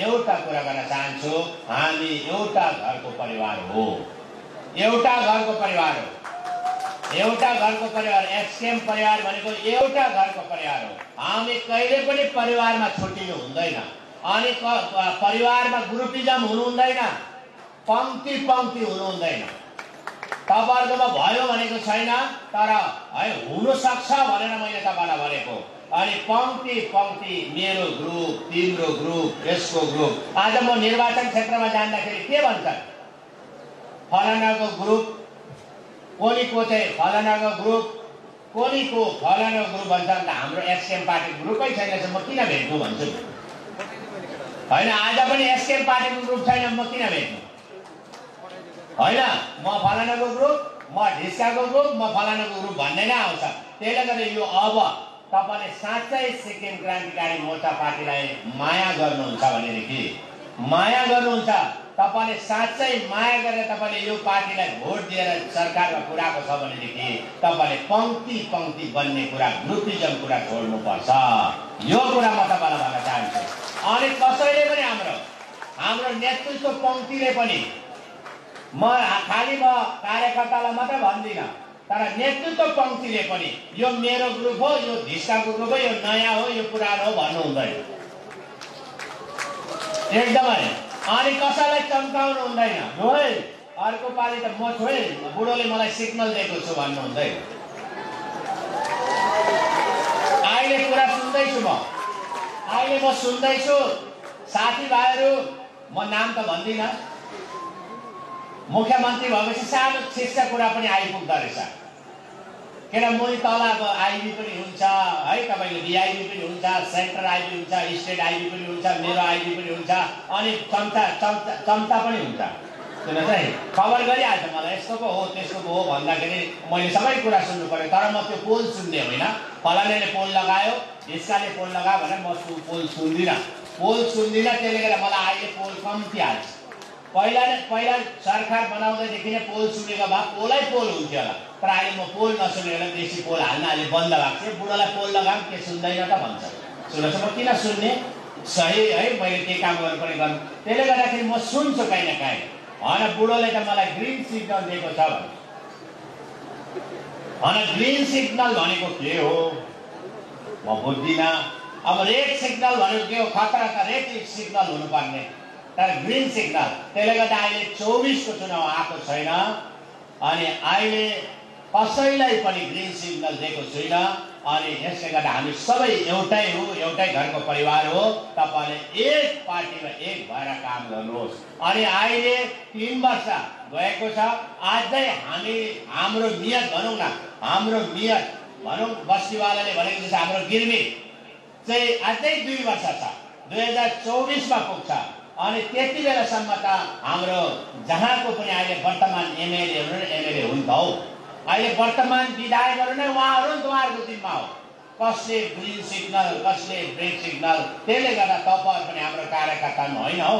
एउटा कुरा गर्न चाहन्छु हामी एउटा घरको परिवार हो। एउटा घरको परिवार हो। एउटा घरको परिवार एक्सकेम परिवार भनेको एउटा घरको परिवार हो। हामी कहिले पनि परिवारमा छुट्टिनु हुँदैन। अनि परिवारमा ग्रुपिजम हुनु हुँदैन। पङ्क्ति पङ्क्ति हुनु हुँदैन। तपाईँहरूकोमा भयो भनेको छैन तर है हुनसक्छ भनेर मैले तपाईँलाई भनेको। अनि पङ्क्ति पङ्क्ति मेरो ग्रुप तिम्रो ग्रुप यसको ग्रुप। आज म निर्वाचन क्षेत्रमा जाँदाखेरि के भन्छ? फलानाको ग्रुप कोलीको चाहिँ फलानाको ग्रुप कोलीको फलानाको ग्रुप भन्छ अन्त हाम्रो एसकेएम पार्टीको ग्रुपै छैन म किन भेट्नु भन्छु। होइन आज पनि एसकेएम पार्टीको ग्रुप छैन म किन भेट्नु? होइन म फलानाको ग्रुप म ढिस्काको ग्रुप म फलानाको ग्रुप भन्ने नै आउँछ। त्यसले गर्दा यो अब तपाईँले साँच्चै सिक्किम क्रान्तिकारी मोर्चा पार्टीलाई माया गर्नुहुन्छ भनेदेखि माया गर्नुहुन्छ। तपाईँले साँच्चै माया गरेर तपाईँले यो पार्टीलाई भोट दिएर सरकारमा पुऱ्याएको छ भनेदेखि तपाईँले पङ्क्ति पङ्क्ति बन्ने कुरा ग्रुपिजम कुरा छोड्नुपर्छ। यो कुरा म तपाईँलाई भन्न चाहन्छु। अनि कसैले पनि हाम्रो हाम्रो नेतृत्व पङ्क्तिले पनि म खालि म कार्यकर्तालाई मात्रै भन्दिनँ। तर नेतृत्व पङ्क्तिले पनि यो मेरो ग्रुप हो यो धिस्काको ग्रुप हो यो नयाँ हो यो पुरानो हो भन्नु हुँदैन। एकदमै। अनि कसैलाई चम्काउनु हुँदैन। है अर्को पालि त म छु है बुढोले मलाई सिग्नल दिएको छु भन्नु हुँदैन। अहिले कुरा सुन्दैछु म। अहिले म सुन्दैछु। साथीभाइहरू म नाम त भन्दिनँ। मुख्यमन्त्री भएपछि सानो शिक्षा कुरा पनि आइपुग्दो रहेछ। किन मुनि तल अब आइबी पनि हुन्छ है तपाईँको डिआइबी पनि हुन्छ सेन्ट्रल आइबी हुन्छ स्टेट आइबी पनि हुन्छ मेरो आइबी पनि हुन्छ अनि चम्चा चम्चा चम्चा पनि हुन्छ। सुन्नु चाहिँ खबर गरिहाल्छ मलाई यस्तो पो हो त्यस्तो पो हो भन्दाखेरि मैले सबै कुरा सुन्नु पऱ्यो तर म त्यो पोल सुन्ने होइन। फलानेले पोल लगायो ढिस्काले पोल लगायो भने म पोल सुन्दिनँ। पोल सुन्दिनँ त्यसले गर्दा मलाई अहिले पोल कम्ती हाल्छ। पहिला नै पहिला सरकार बनाउँदैदेखि नै पोल सुनेको भए पोलै पोल हुन्थ्यो होला। अहिले म पोल नसुनेर बेसी पोल हाल्न अहिले बन्द भएको थियो। बुढोलाई पोल लगाऊँ के सुन्दैन त भन्छ। सुन्नुहोस् म किन सुन्ने? सही है मैले केही काम गर्नु पनि गर्नु। त्यसले गर्दाखेरि म सुन्छु काहीँ न काहीँ। होइन बुढोले त मलाई ग्रिन सिग्नल दिएको छ भने। ग्रिन सिग्नल भनेको के हो? म बुझ्दिनँ। अब रेड सिग्नल भनेको के हो? खतरा त रेड सिग्नल हुनुपर्ने। तर ग्रिन सिग्नल त्यसले गर्दा अहिले चौबिसको चुनाव आएको छैन। अनि अहिले कसैलाई पनि ग्रिन सिग्नल दिएको छुइनँ अनि यसले गर्दा हामी सबै एउटै हो एउटै घरको परिवार हो। तपाईँले एक पार्टीमा एक भएर काम गर्नुहोस्। अनि अहिले तिन वर्ष गएको छ। अझै हामी हाम्रो नियत भनौँ न हाम्रो नियत भनौँ बस्तीवालाले भनेको जस्तो हाम्रो गिर्मी चाहिँ अझै दुई वर्ष छ। दुई हजार चौबिसमा पुग्छ। अनि त्यति बेलासम्म त हाम्रो जहाँको पनि अहिले वर्तमान एमएलएहरू एमएलए हुन् त हौ। अहिले वर्तमान विधायकहरू नै उहाँहरू नि उहाँहरूको जिम्मा हो। कसले ग्रिन सिग्नल कसले रेड सिग्नल त्यसले गर्दा तपाईँहरू पनि हाम्रो कार्यकर्ता पनि होइन हौ।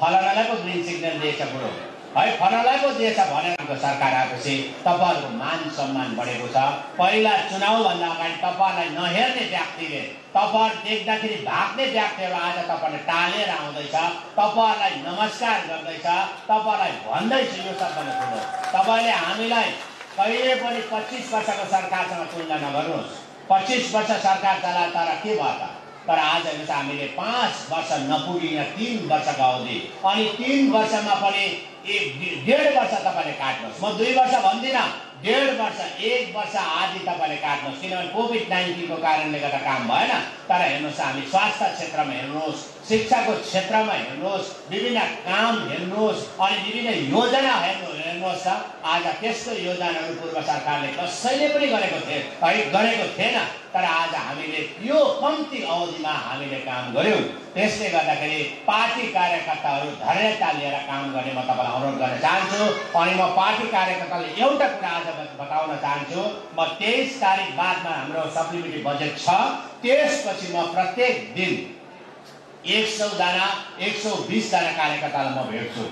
फलानालाई पो ग्रिन सिग्नल दिएछ बुढो है फलानालाई पो दिएछ भनेर सरकार आएपछि तपाईँहरूको मान सम्मान बढेको छ। पहिला चुनावभन्दा अगाडि तपाईँहरूलाई नहेर्ने व्यक्तिले तपाईँहरू देख्दाखेरि भाग्ने व्यक्तिहरू आज तपाईँहरूले टालेर आउँदैछ। तपाईँहरूलाई नमस्कार गर्दैछ। तपाईँहरूलाई भन्दैछ यो सबभन्दा ठुलो तपाईँले हामीलाई कहिले पनि पच्चिस वर्षको सरकारसँग तुलना नगर्नुहोस्। पच्चिस वर्ष सरकार चला तर के भयो त तर आज हेर्नुहोस् हामीले पाँच वर्ष नपुगिन तिन वर्षको अवधि। अनि तिन वर्षमा पनि एक डेढ वर्ष तपाईँले काट्नुहोस्। म दुई वर्ष भन्दिनँ। डेढ वर्ष एक वर्ष आदि तपाईँले काट्नुहोस् किनभने कोभिड नाइन्टिनको कारणले गर्दा काम भएन। तर हेर्नुहोस् हामी स्वास्थ्य क्षेत्रमा हेर्नुहोस् शिक्षाको क्षेत्रमा हेर्नुहोस् विभिन्न काम हेर्नुहोस् अनि विभिन्न योजना हेर्नु हेर्नुहोस् त आज त्यस्तो योजनाहरू पूर्व सरकारले कसैले पनि गरेको थिए है गरेको थिएन। तर आज हामीले यो कम्ती अवधिमा हामीले काम गऱ्यौँ। त्यसले गर्दाखेरि पार्टी कार्यकर्ताहरू धैर्यता लिएर काम गर्ने म तपाईँलाई अनुरोध गर्न चाहन्छु अनि म पार्टी कार्यकर्ताले एउटा कुरा आज बताउन चाहन्छु। म तेइस तारिक बादमा हाम्रो सप्लिमेन्ट्री बजेट छ। त्यसपछि म प्रत्येक दिन एक सौजना एक सौ बिसजना कार्यकर्तालाई म भेट्छु।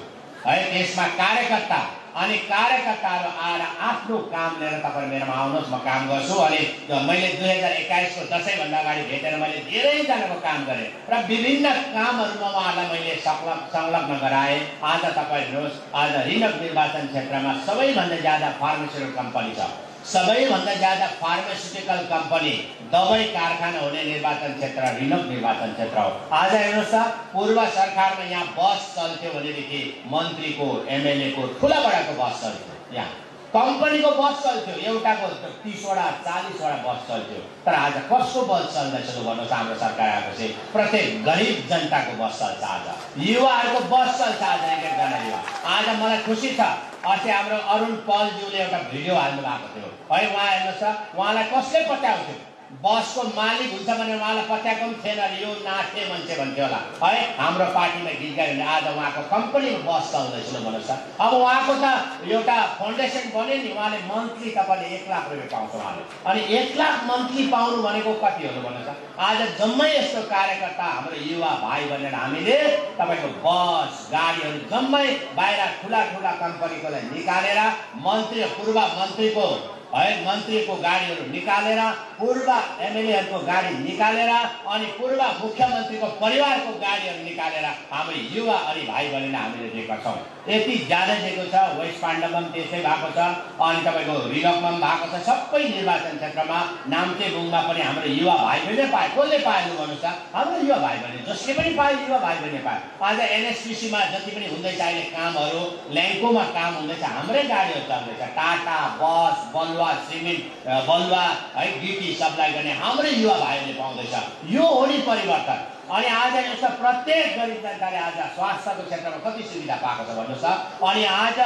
है त्यसमा कार्यकर्ता अनि कार्यकर्ताहरू आएर आफ्नो काम लिएर तपाईँ मेरोमा आउनुहोस् म काम गर्छु। अनि मैले दुई हजार एक्काइसको दसैँभन्दा अगाडि भेटेर मैले धेरैजनाको काम गरेँ र विभिन्न कामहरूमा उहाँहरूलाई मैले संलग्न संलग्न गराएँ। आज तपाईँ हेर्नुहोस् आज रिनक निर्वाचन क्षेत्रमा सबैभन्दा ज्यादा फार्मेस्युटिकल कम्पनी छ। सबैभन्दा ज्यादा फार्मास्युटिकल कम्पनी दबाई कारखाना हुने निर्वाचन क्षेत्र रिनक निर्वाचन क्षेत्र हो। आज हेर्नुहोस् त पूर्व सरकारमा यहाँ बस चल्थ्यो भनेदेखि मन्त्रीको एमएलएको ठुला बडाको बस चल्थ्यो। यहाँ कम्पनीको बस चल्थ्यो एउटाको तिसवटा चालिसवटा बस चल्थ्यो। तर आज कसको बस चल्दैछ भन्नुहोस् हाम्रो सरकार आएपछि। प्रत्येक गरिब जनताको बस चल्छ आज। युवाहरूको बस चल्छ आज एक एकजना युवा। आज मलाई खुसी छ अस्ति हाम्रो अरुण पलज्यूले एउटा भिडियो हाल्नु भएको थियो। है उहाँ हेर्नुहोस् त उहाँलाई कसले पत्याउँथ्यो? बसको मालिक हुन्छ भने उहाँलाई पत्याएको पनि थिएन अरे। यो नाथे मान्छे भन्थ्यो होला। है हाम्रो पार्टीमा गीत गायो भने आज उहाँको कम्पनीमा बस चल्दैछ भन्नुहोस् त अब उहाँको त एउटा फाउन्डेसन बन्यो नि उहाँले मन्थली तपाईँले एक लाख रुपियाँ पाउँछ उहाँले। अनि एक लाख मन्थली पाउनु भनेको कति हो भन्नुहोस् त आज जम्मै यस्तो कार्यकर्ता हाम्रो युवा भाइ बनेर हामीले तपाईँको बस गाडीहरू जम्मै बाहिर ठुला ठुला कम्पनीकोलाई निकालेर मन्त्री पूर्व मन्त्रीको है मन्त्रीको गाडीहरू निकालेर पूर्व एमएलएहरूको गाडी निकालेर अनि पूर्व मुख्यमन्त्रीको परिवारको गाडीहरू निकालेर हाम्रो युवा अनि भाइ बहिनीलाई हामीले दिएका छौँ। यति ज्यादै दिएको छ वेस्ट पाण्डवमा पनि त्यस्तै भएको छ अनि तपाईँको रिगकमा पनि भएको छ सबै निर्वाचन क्षेत्रमा नाम्चेबुङमा पनि हाम्रो युवा भाइ बहिनी पाए कसले पाएन भन्नुहोस् त? हाम्रो युवा भाइ बहिनी जसले पनि पाए युवा भाइ बहिनी पाए। आज एनएसपिसीमा जति पनि हुँदैछ अहिले कामहरू ल्याङ्कोमा काम हुँदैछ हाम्रै गाडीहरू चल्दैछ टाटा बस बलुवा सिमेन्ट बलुवा है गिटी सप्लाई गर्ने हाम्रै युवा भाइहरूले पाउँदैछ। यो हो नि परिवर्तन। अनि आज यस्तो प्रत्येक गरिब जनताले आज स्वास्थ्यको क्षेत्रमा कति सुविधा पाएको छ भन्नुहोस् अनि आज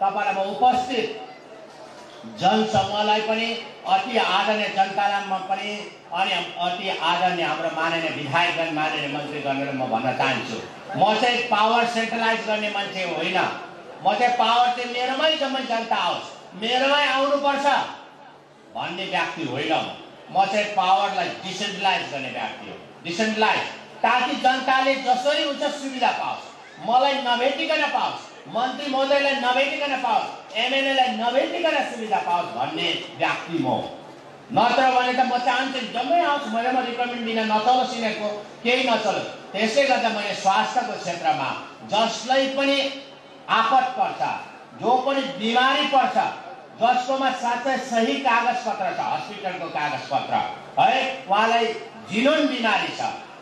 तपाईँलाई म उपस्थित जनसमूहलाई पनि अति आदरणीय जनतालाई पनि अनि अति आदरणीय हाम्रो माननीय विधायकगण माननीय मन्त्रीगणलाई म भन्न चाहन्छु। म चाहिँ पावर सेन्ट्रलाइज गर्ने मान्छे होइन। म चाहिँ पावर चाहिँ मेरोमै जम्मै जनता आओस्। मेरोमै आउनुपर्छ भन्ने व्यक्ति होइन म चाहिँ पावरलाई डिसेन्ट्रलाइज गर्ने व्यक्ति हो। डिसेन्ट्रलाइज ताकि जनताले जसरी हुन्छ सुविधा पाओस् मलाई नभेटिकन पाओस् मन्त्री महोदयलाई नभेटिकन पाओस् एमएलएलाई नभेटिकन सुविधा पाओस् भन्ने व्यक्ति म नत्र भने त म चाहन्छु जम्मै आओस् मैले म रिकमेन्ड दिन नचलोस् यिनीहरूको केही नचलोस्। त्यसै गर्दा मैले स्वास्थ्यको क्षेत्रमा जसलाई पनि आपत पर्छ जो पनि बिमारी पर्छ जसकोमा साँच्चै सही कागज पत्र छ हस्पिटलको कागज पत्र है उहाँलाई जिनोन बिमारी छ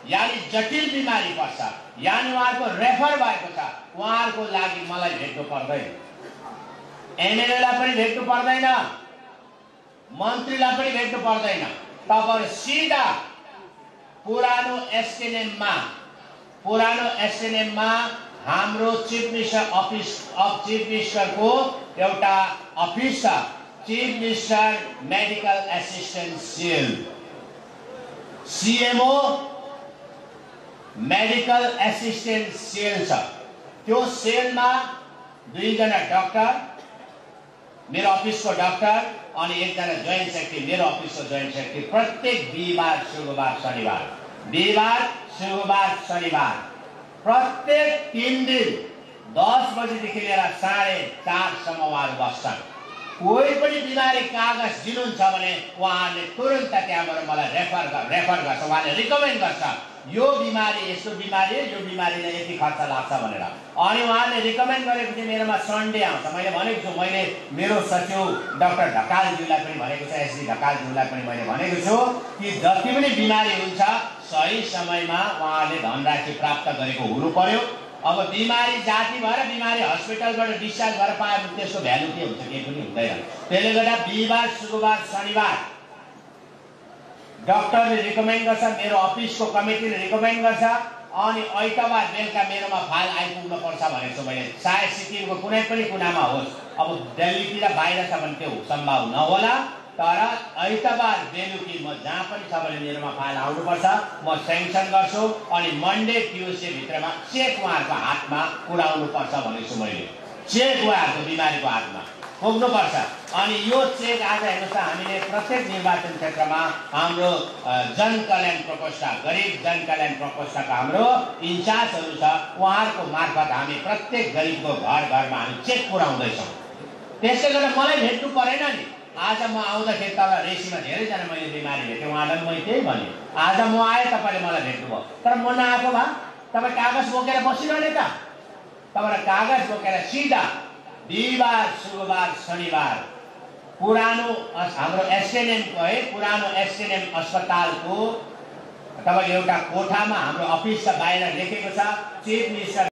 यानि जटिल बिमारी पर्छ। यानि उहाँको रेफर भएको छ। उहाँहरूको लागि मलाई भेट्नु पर्दैन। एमएलएलाई पनि भेट्नु पर्दैन। मन्त्रीलाई पनि भेट्नु पर्दैन। तपाईँहरू सिधा पुरानो एसटिएनएममा पुरानो एसटिएनएममा हाम्रो chief minister office of chief मिनिस्टरको एउटा अफिस छ। Chief minister medical assistant cell CMO medical assistant cell छ त्यो सेलमा दुईजना डक्टर मेरो अफिसको डक्टर अनि एकजना जोइन्ट सेक्रेटरी मेरो अफिसको जोइन्ट सेक्रेटरी प्रत्येक बिहिबार शुक्रबार शनिबार। बिहिबार शुक्रबार शनिबार। प्रत्येक तिन दिन दस बजीदेखि लिएर साढे चारसम्म उहाँहरू बस्छन्। कोही पनि बिमारी कागज दिनुहुन्छ भने उहाँहरूले तुरन्त त्यहाँबाट मलाई रेफर रेफर गर्छ उहाँले रिकमेन्ड गर्छ। यो बिमारी यस्तो बिमारी यो बिमारीलाई यति खर्च लाग्छ भनेर। अनि उहाँले रिकमेन्ड गरेपछि मेरोमा सन्डे आउँछ। मैले भनेको छु मैले मेरो सचिव डाक्टर ढकालज्यूलाई पनि भनेको छ एसडी ढकालज्यूलाई पनि मैले भनेको छु कि जति पनि बिमारी हुन्छ सही समयमा उहाँले धनराशि प्राप्त गरेको हुनु पर्यो। अब बिमारी जाति भएर बिमारी हस्पिटलबाट डिस्चार्ज भएर पायो भने त्यसको भ्यालु के हुन्छ? केही पनि हुँदैन। त्यसले गर्दा बिहिबार शुक्रबार शनिबार डक्टरले रिकमेन्ड गर्छ मेरो अफिसको कमिटीले रिकमेन्ड गर्छ अनि आइतबार बेलुका मेरोमा फाइल आइपुग्नु पर्छ भनेको छु मैले। सायद सिक्किमको कुनै पनि कुनामा होस्। अब दिल्लीतिर बाहिर छ भने त्यो सम्भव नहोला। तर आइतबार बेलुकी म जहाँ पनि छ भने मेरोमा फाइल आउनुपर्छ म सेङ्सन गर्छु अनि मन्डे ट्युसडे भित्रमा चेक उहाँहरूको हातमा पुऱ्याउनु पर्छ भनेको छु मैले। चेक उहाँहरूको बिमारीको हातमा पुग्नुपर्छ। अनि यो चेक आज हेर्नुहोस् त हामीले प्रत्येक निर्वाचन क्षेत्रमा हाम्रो जनकल्याण प्रकोष्ठ गरिब जनकल्याण प्रकोष्ठका हाम्रो इन्चार्जहरू छ। उहाँहरूको मार्फत हामी प्रत्येक गरिबको घर घरमा हामी चेक पुऱ्याउँदैछौँ। त्यसले गर्दा मलाई भेट्नु परेन नि। आज म आउँदाखेरि तल रेसीमा धेरैजना मैले बिमारी भेटेँ उहाँलाई मैले त्यही भनेँ आज म आएँ तपाईँले मलाई भेट्नुभयो। तर म नआएको भए तपाईँ कागज बोकेर बसिरहने त। तपाईँलाई कागज बोकेर सिधा बिहिबार शुक्रबार शनिबार पुरानो हाम्रो एसएनएमको है पुरानो एसएनएम अस्पतालको तपाईँको एउटा कोठामा हाम्रो अफिस छ बाहिर लेखेको छ चिफ मिनिस्टर